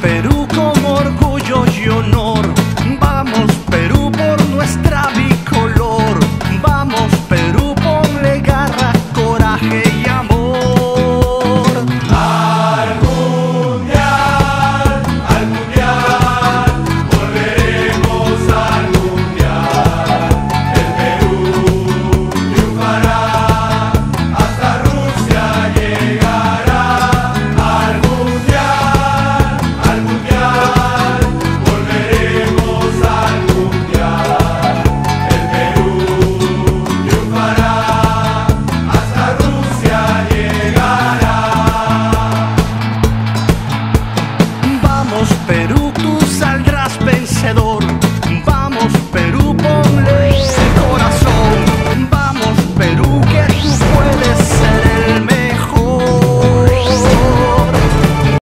Perú.